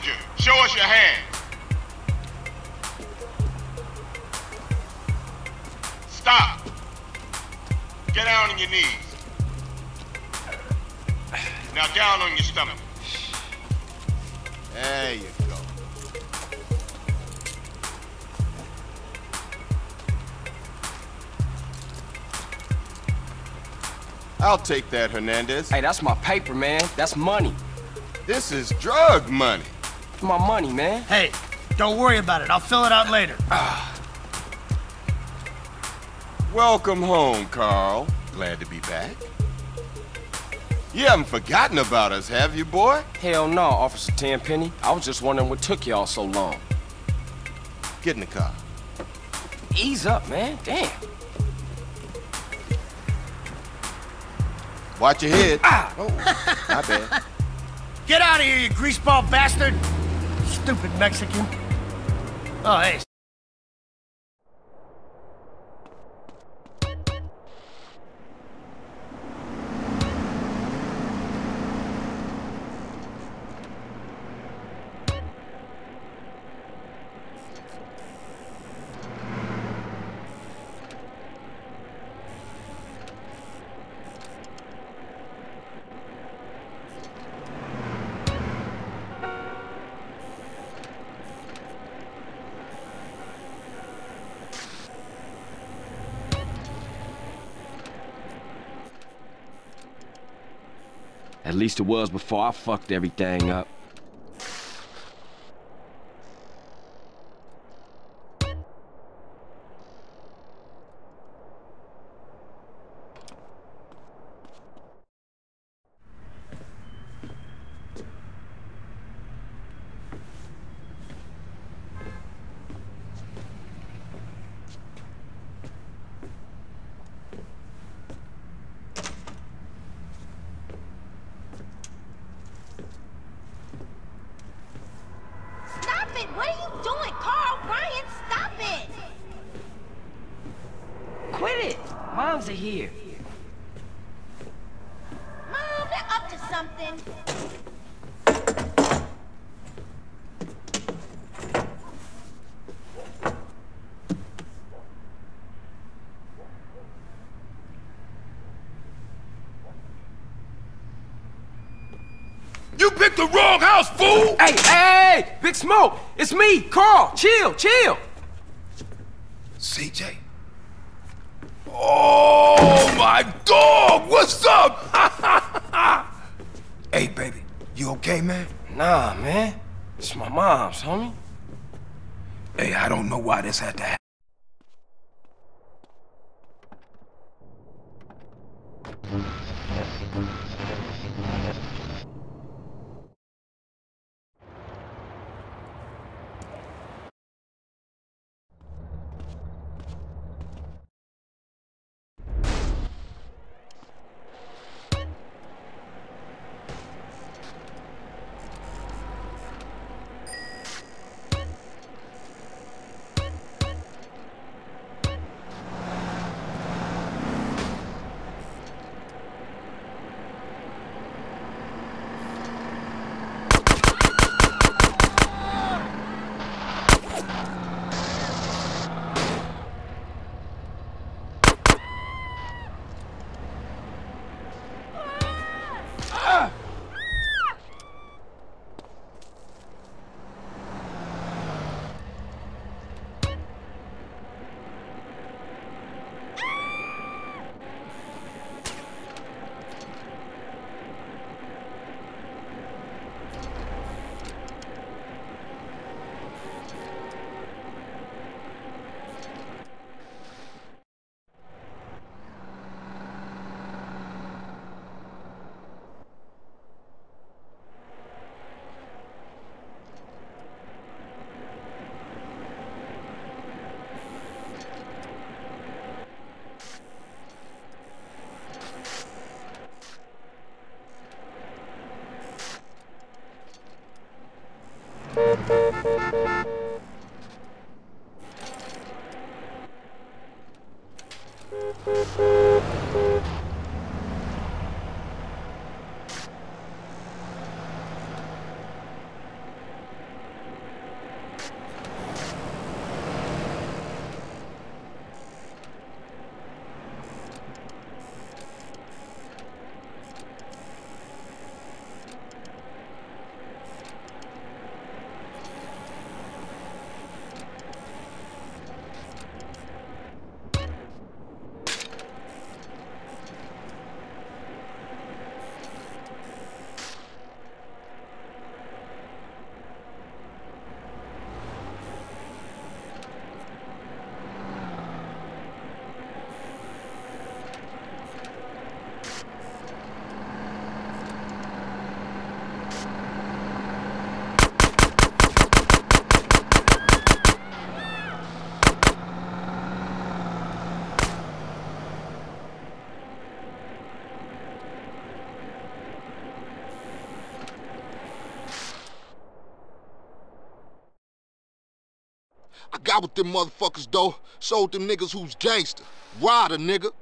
Passenger, show us your hands. Stop. Get down on your knees. Now down on your stomach. There you go. I'll take that, Hernandez. Hey, that's my paper, man. That's money. This is drug money. My money, man. Hey, don't worry about it. I'll fill it out later. Welcome home, Carl. Glad to be back. You haven't forgotten about us, have you, boy? Hell no, Officer Tenpenny. I was just wondering what took y'all so long. Get in the car. Ease up, man. Damn. Watch your head. Ah! Oh, my bad. Get out of here, you greaseball bastard! Stupid Mexican. Oh, hey. At least it was before I fucked everything up. Stop it! What are you doing, Carl? Ryan, stop it! Quit it! Moms are here. Mom, they're up to something. You picked the wrong house, fool! Hey, hey, hey! Big Smoke! It's me, Carl! Chill, chill! CJ. Oh my dog! What's up? hey, baby, you okay, man? Nah, man. It's my mom's, homie. Hey, I don't know why this had to happen. Thank you. I got with them motherfuckers, though. Sold them niggas who's gangster. Rider, nigga.